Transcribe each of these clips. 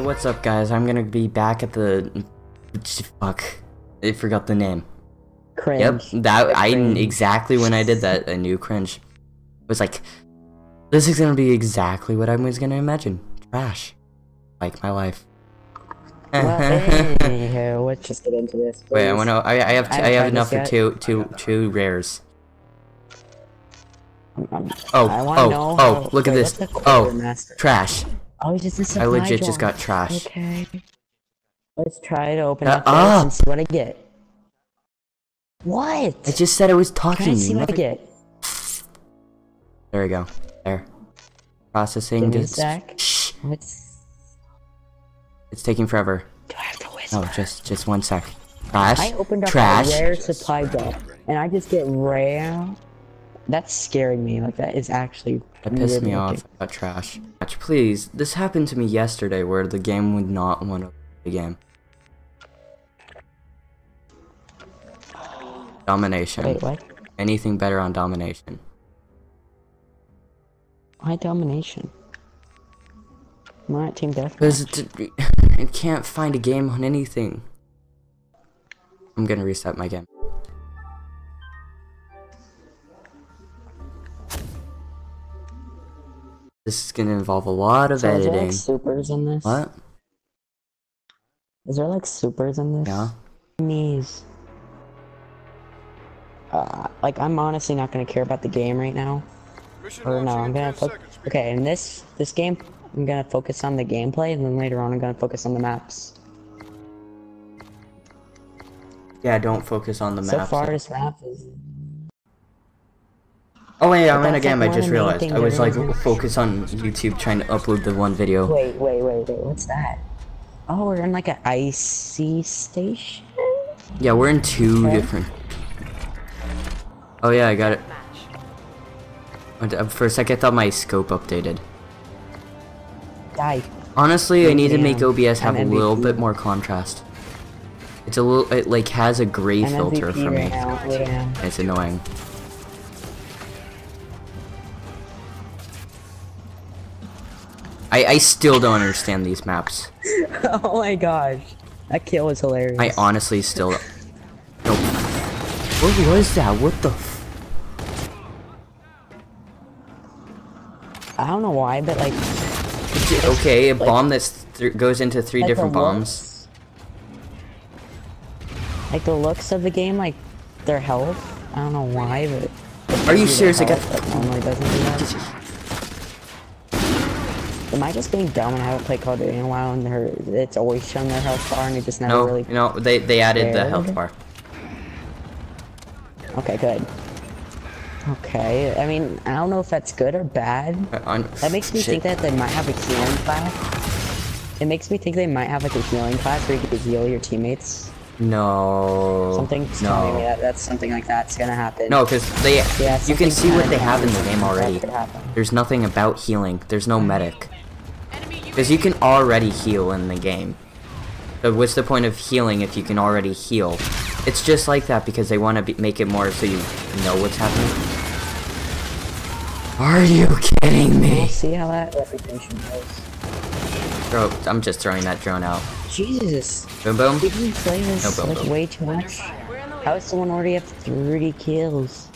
Hey, what's up, guys? I'm gonna be back at the. Fuck. I forgot the name. Cringe. Yep, that I Cringe. exactly when I did that, I knew cringe. It was like, this is gonna be exactly what I was gonna imagine. Trash, like my life. Well, anywho, let's just get into this. Wait, I wanna. I, I have. I have enough for two, two, two rares. Um, Oh, I oh, know oh! how- look at this. Oh, quartermaster? trash. Oh, it's just a I supply legit just got trash. Okay. Let's try to open Uh, up ah. and see what I get. What? I just said I was talking. to see you what I get. There we go. There. Processing. Give me a just- sec. Shh. What's? It's taking forever. Do I have to whisper? Oh, just just one sec. Trash. I opened up Trash. a rare supply drop, and I just get rare. That's scaring me. Like that is actually. That pissed me off about trash. Please. This happened to me yesterday where the game would not want to the game. Domination. Wait, what? Anything better on domination? Why domination? I'm not team death. Because I can't find a game on anything. I'm gonna reset my game. This is gonna involve a lot of So is there editing. like supers in this? What? Is there like supers in this? Yeah. Knees. Uh, like I'm honestly not gonna care about the game right now. Or no, I'm gonna focus. Okay, in this this game, I'm gonna focus on the gameplay, and then later on, I'm gonna focus on the maps. Yeah, don't focus on the So maps. far, this map is. Oh wait, I'm in a game. like, I just of the main realized. I was like focused on YouTube trying to upload the one video. Wait, wait, wait, wait. What's that? Oh, we're in like an icy station. Yeah, we're in two Okay. different. Oh yeah, I got it. Uh, For a sec, I thought my scope updated. Die. Honestly, I need to make OBS have a I'm little bit more contrast. It's a little, it like has a gray I'm filter MVP for right me. now. Wait. It's annoying. I I still don't understand these maps. oh my gosh, that kill was hilarious. I honestly still. Nope. What was that? What the? F I don't know why, but like. okay, a bomb that th goes into three like different bombs. looks- Like the looks of the game, like their health. I don't know why, but. Are you serious? I got. normally doesn't do that. Am I just being dumb and I haven't played Call of Duty in a while and they're, it's always shown their health bar and it just never No, really. no, they they added the health bar. Okay, good. Okay, I mean, I don't know if that's good or bad. Uh, That makes me shit. think that they might have a healing class. It makes me think they might have like a healing class where you can heal your teammates. No. Something's No. that that's something like that's gonna happen. No, because they Yeah, you can see what they have in the game already. There's nothing about healing. There's no medic. Because you can already heal in the game. So what's the point of healing if you can already heal? It's just like that because they want to make it more so you know what's happening. Are you kidding We'll me? see how that reputation goes. Bro, I'm just throwing that drone out. Jesus, Boom boom. did you play this No, boom, like boom. way too much? How is someone already have 30 kills?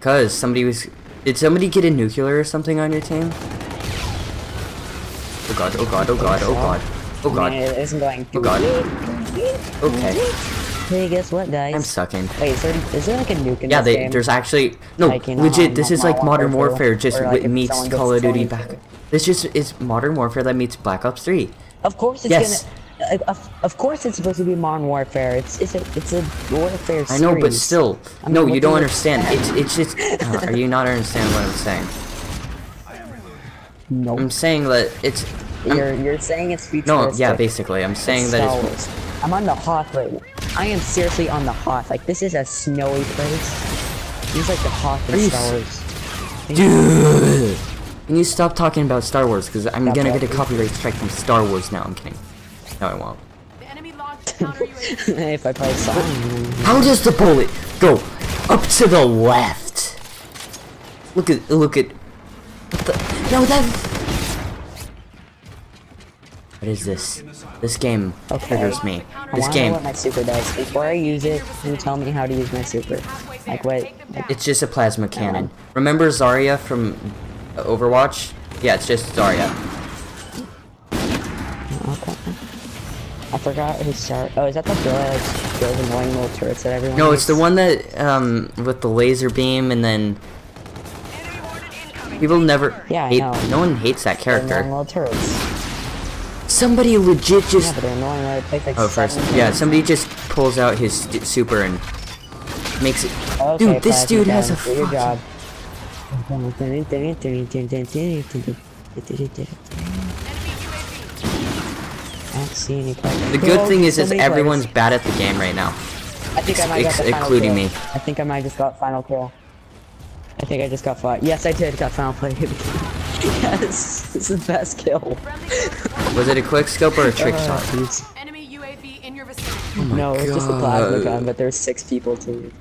Cause somebody was. Did somebody get a nuclear or something on your team? Oh god, oh god, oh god, oh god. Oh god. it isn't going. Oh god. Okay. Hey, guess what, guys? I'm sucking. Wait, is there, is there like a nuke in Yeah, this they, game? there's actually no Like, you know, legit. This is like Modern Modern Warfare Warfare, just like, meets Call of Duty back. This just is Modern Warfare that meets Black Ops 3. Of course it's Yes. gonna. uh, Of, of course it's supposed to be Modern Warfare. It's it's a it's a warfare I know, but still, I mean, no, you do don't understand. It's it's just. uh, are you not understanding what I'm saying? Nope. I'm saying that it's. I'm- You're you're saying it's no, yeah, basically, I'm saying that it's. I'm on the Hoth right now. I am seriously on the Hoth. Like this is a snowy place. He's like the Hoth Are in Star Wars. Dude, can you stop talking about Star Wars? Because I'm Stop gonna get a copyright strike from Star Wars now. I'm kidding. No, I won't. Enemy launched counter if I play Star How does the bullet go up to the left? Look at look at. What the, no, that. What is this? This game Okay. triggers me. I This wanna game, know what my super does. Before I use it, can you tell me how to use my super? Like what? Like, it's just a plasma cannon. Remember Zarya from Overwatch? Yeah, it's just Zarya. okay. I forgot who started. Oh, is that the girl that those annoying little turrets that everyone? No, it's the one that, um, with the laser beam and then... People never Yeah, I hate, know. no one hates that character. little turrets. Somebody legit Yeah, just... but they're annoying. Right? It like Oh, first, seven yeah, somebody just pulls out his st- super and makes it... Okay, Dude, this dude has a Cannon, fucking- job. I don't see any The good thing is, is everyone's bad at the game right now. I think I might ex- got the final including kill. me. I think I might just got final kill. I think I just got five. Yes, I did. Got final play. yes, this is the best kill. Was it a quick scope or a trick Uh, shot? geez. Enemy UAV in your vicinity. no, it's just a plasma gun, but there's six people too.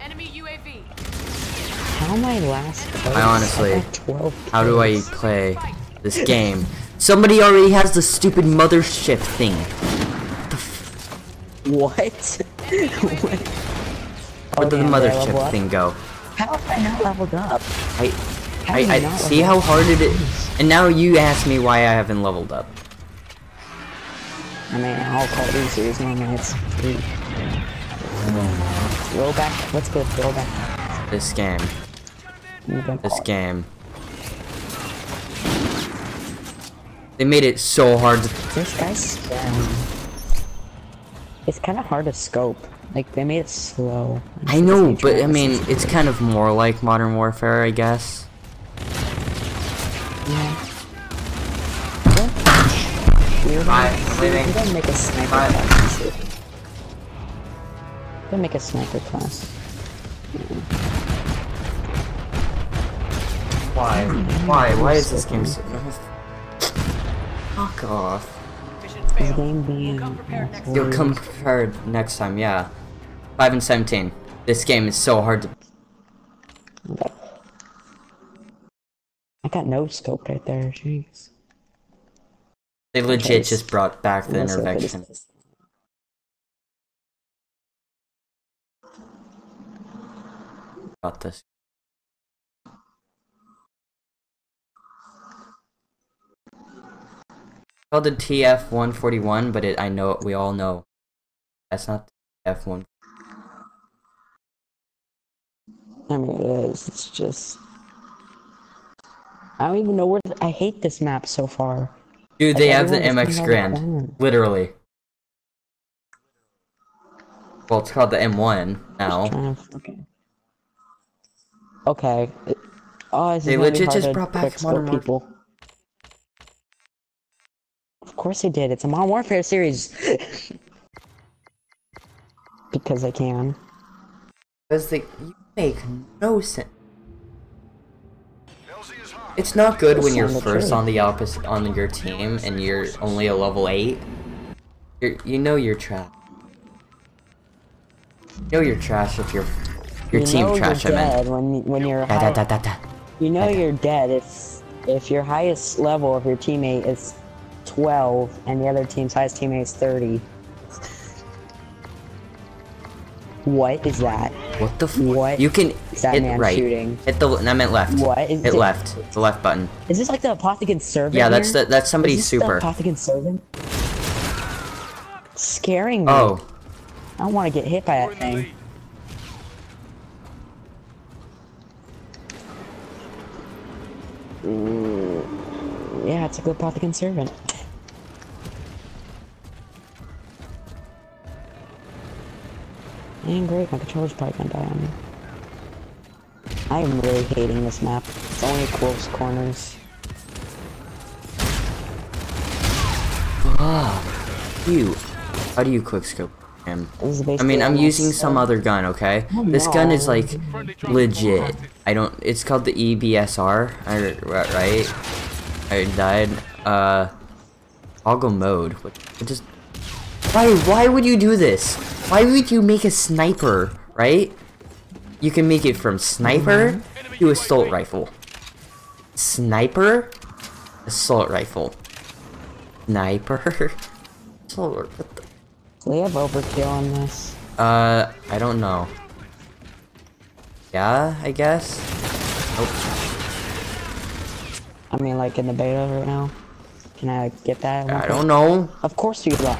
Enemy UAV. How am I last? place? I honestly- got 12 How do I play this game? Somebody already has the stupid mothership thing. What? what? Where did the damn, did mothership thing go? How have I not leveled up? I, How I, I see how hard it is. And now you ask me why I haven't leveled up. I mean, I'll call it series now, man. It's free. Roll back. Let's go. Roll back. This game. This game. They made it so hard to This guy's um, It's kind of hard to scope. Like they made it slow. I know, but I mean, it's kind of more like Modern Warfare, I guess. We're Bye, gonna, leaving. we're gonna make a sniper Bye. class. We're gonna make a sniper class. Why? Hmm. Why? Why is this game so... Fuck off. This game being You'll come prepared next time, yeah. 5 and 17. This game is so hard to... I got no scope right there. Jeez. They legit just brought back the Let's hope it intervention. Got this. Called the TF-141, but it, I know we all know that's not the F1. I mean, it is. It's just. I don't even know where. I hate this map so far. Dude, they have the MX came out of Grand, literally. Well, it's called the M1 now. Okay. Okay. Oh, They legit just brought back Modern Warfare. people. Of course they did. It's a Modern Warfare series. because they can. Because they you make no sense. It's not good when you're first on the opposite on your team and you're only a level eight. You're, you know you're trash. You know you're trash if you're your you team trash. I You're meant. dead when when you're Da, da, da, da. You know you're dead if if your highest level of your teammate is 12 and the other team's highest teammate is 30. What is that? What the? F What You can that hit right. shooting? Hit the. I meant left. What is Hit it? left. The left button. Is this like the Apothicon servant? Yeah, that's the, that's somebody's is this super. The Apothicon servant? Scaring me. Oh, I don't want to get hit by that thing. Yeah, it's a good Apothicon servant. And great, my controller's probably gonna die on me. I am really hating this map. It's only close corners. you. How do you quickscope him? I mean, I'm using some other gun, okay? Oh, This gun is like legit. I don't. It's called the E EBSR, I- right? I died. Uh, toggle mode. What? What just? Why? Why would you do this? Why would you make a sniper? Right? You can make it from sniper to assault rifle. Sniper? Assault rifle. Sniper. Assault. What we have overkill on this? Uh, I don't know. Yeah, I guess. Nope. I mean, like in the beta right now. Can I get that? I don't know. Of course you will.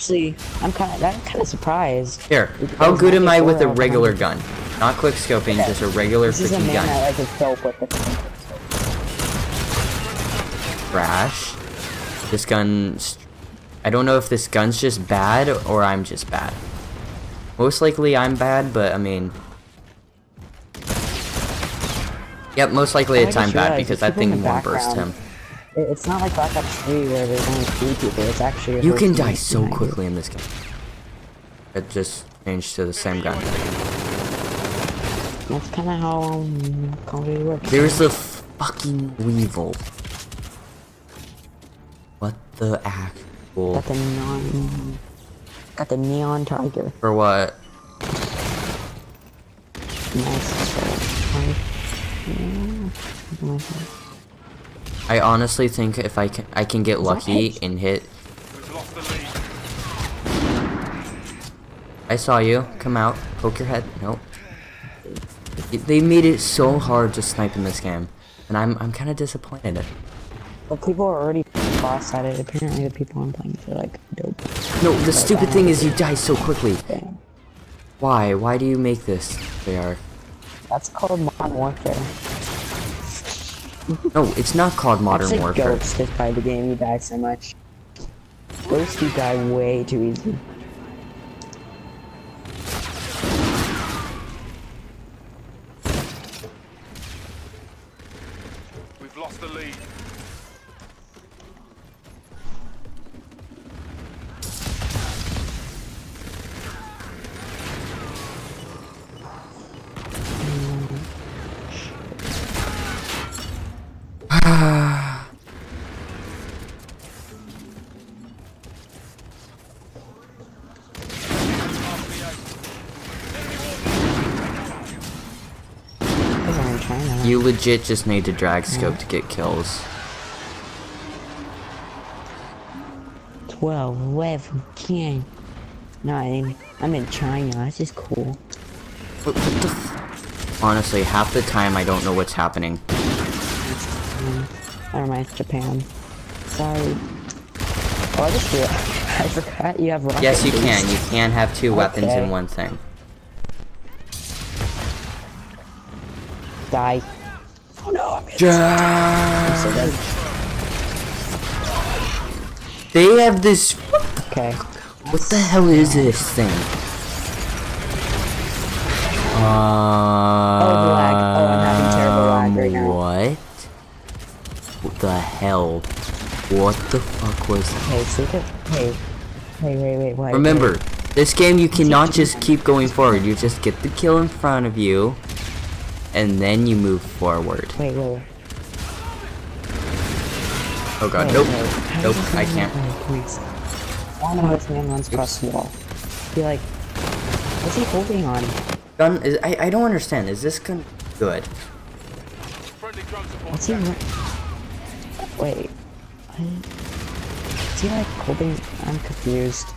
Actually, I'm kind of I'm kind of surprised. Here, how good am I with a regular gun? Not quick scoping, Okay. just a regular This is a freaking gun. that like dope with it. Trash. This gun. I don't know if this gun's just bad or I'm just bad. Most likely I'm bad, but I mean. Yep, most likely it's I'm bad because that thing in the one burst him. It's not like Black Ops 3 where there's only three people. It's actually. a You can die so quickly in this game. It just changed to the same gun. That's kind of how um, Call of Duty works. There's a fucking Weevil. What the actual... Got the neon. Got the neon tiger. For what? Nice. Yeah, something like that. I honestly think if I can, I can get lucky and hit. We've lost the lead. I saw you. Come out. Poke your head. Nope. They made it so hard to snipe in this game, and I'm I'm kind of disappointed. But people are already boss at it. Apparently, the people I'm playing are like dope. No, the stupid thing is you die so quickly. Damn. Why? Why do you make this? They are. That's called Modern Warfare. No, it's not called Modern That's like Warfare. Ghost if by the game you die so much. Ghost you die way too easy. We've lost the lead. Legit just need to drag scope to get kills. 12, 11, 10. No, I'm, I'm in China. That's just cool. What, what Honestly, half the time I don't know what's happening. Mm. Never mind, it's Japan. Sorry. Oh, I just. I forgot you have rocket Yes, you boost. can. You can have two weapons in one thing. Die. Oh no, I'm dead. They have this. Okay. What the hell is this thing? Um, Oh, the lag. Oh, I'm having terrible lag right now. What? What the hell? What the fuck was that? Hey, see? Hey. Hey, wait, wait, wait. Remember, this game you cannot just keep going forward. You just get the kill in front of you, and then you move forward. Wait, wait, wait. Oh god, wait, nope. wait. How Nope, does I can't. please? I don't know how man runs across the wall. Be like, what's he holding on? Gun is, I, I don't understand. Is this gun good? Friendly drone support. What's he run? Wait. I... Is he like holding? I'm confused.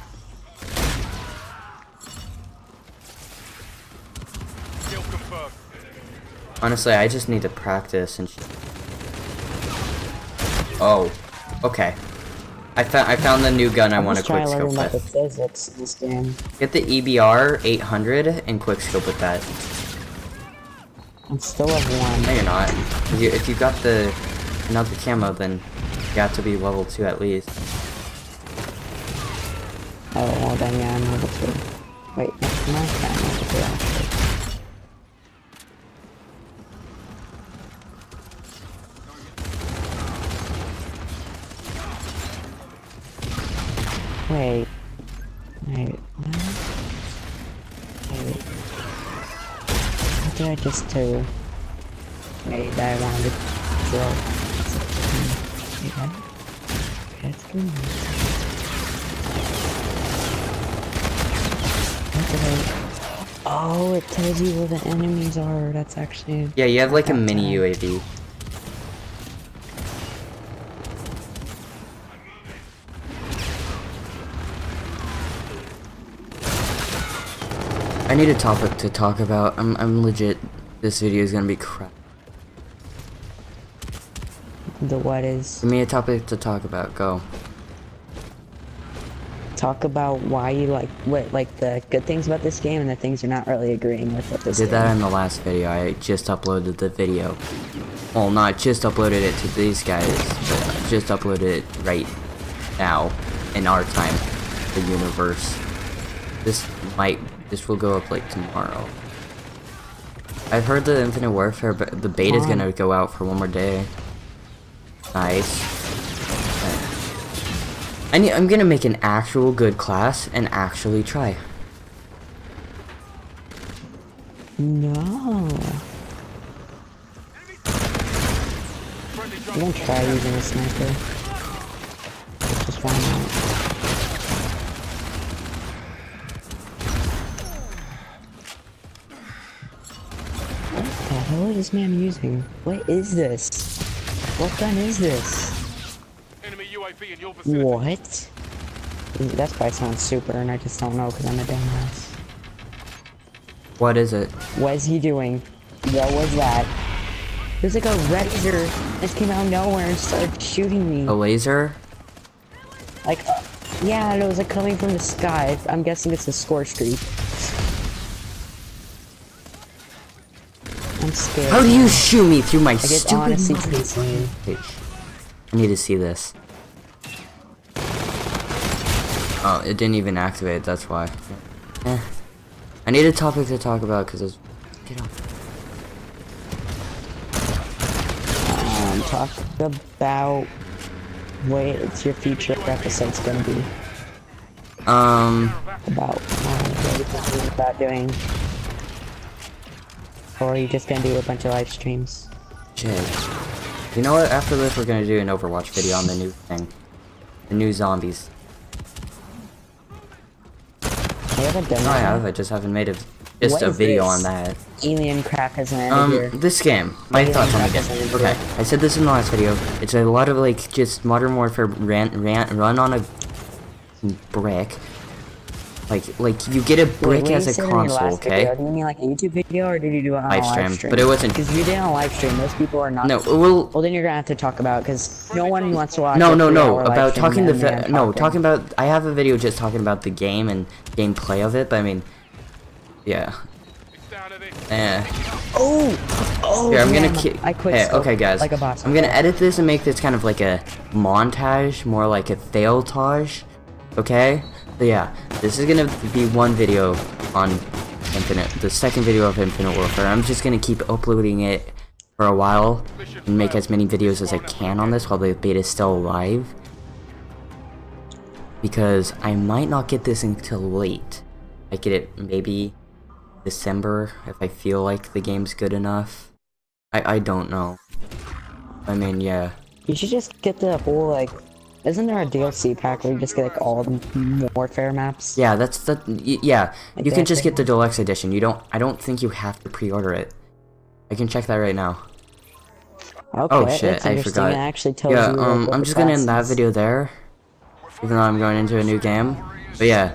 Honestly, I just need to practice and. sh- Oh, okay. I found I found the new gun I want to just trying quick scope about the physics in this game. Get the EBR 800 and quick scope with that. I'm still at one. No, you're not. If you, if you got the another camo, then you have to be level two at least. Oh, well then yeah, I'm level two. Wait, I'm not that I'm level two actually. Wait. Wait. Wait. What did I just do? Wait, I wanted to throw. Okay, That's good. What did I... Oh, it tells you where the enemies are. That's actually... Yeah, you have like a mini time. UAV. I need a topic to talk about. I'm, I'm legit. This video is gonna be crap. The what is? Give me a topic to talk about. Go. Talk about why you like what like the good things about this game and the things you're not really agreeing with. With this Did game. that in the last video. I just uploaded the video. Well, not just uploaded it to these guys, but I just uploaded it right now in our time, the universe. This might, this will go up like tomorrow. I've heard the Infinite Warfare, but the Come on. gonna go out for one more day. Nice. I need, I'm gonna make an actual good class and actually try. No. Drone gonna try using a sniper. Just why this man using? What is this? What gun is this? enemy UAV in your vicinity. What? That's probably sounds super and I just don't know because I'm a dumbass. What is it? What is he doing? What was that? There's like a razor that just came out of nowhere and started shooting me. A laser? Like, uh, yeah, it was like coming from the sky. I'm guessing it's a score streak. I'm scared. How do you shoot me through my Like, it's stupid honestly monitor? I need to see this. Oh, it didn't even activate, that's why. Eh. I need a topic to talk about because it's... Get up. Um, talk about what it's your future episode's gonna be Um, about. Um, what you're thinking about doing. Or are you just gonna do a bunch of live streams? shit. You know what? After this, we're gonna do an Overwatch video on the new thing. The new zombies. I haven't done No, I have. I just haven't made a just What a video this? on that. Alien crap has landed Um, here. this game. My Alien thoughts on the game. Okay. I said this in the last video. It's a lot of like just Modern Warfare ran, ran run on a brick. Like like you get a Wait, brick when as a said in your console, last okay? Video, do you mean like a YouTube video or did you do it on Live a stream, live stream? but it wasn't- Because you did it on a live stream, those people are not. No, well, Well, then you're gonna have to talk about because no one wants to watch. no, a no, no. About talking the and no, talking. talking about. I have a video just talking about the game and gameplay of it, but I mean, yeah, It's down to this. eh. Oh, oh. Here, I'm gonna I quit. Hey, okay, guys. Like a boss. I'm gonna edit this and make this kind of like a montage, more like a failtage. Okay? But yeah, this is gonna be one video on Infinite, the second video of Infinite Warfare. I'm just gonna keep uploading it for a while and make as many videos as I can on this while the beta is still alive. Because I might not get this until late. I get it maybe December if I feel like the game's good enough. I I don't know. I mean, yeah. You should just get the whole like. Isn't there a DLC pack where you just get like all the warfare maps? Yeah, that's the y- yeah. You can just get the deluxe edition. You don't I don't think you have to pre-order it. I can check that right now. Okay, Oh shit, I forgot. It actually tells Yeah, you. like, um I'm just gonna end that video there. Even though I'm going into a new game. But yeah,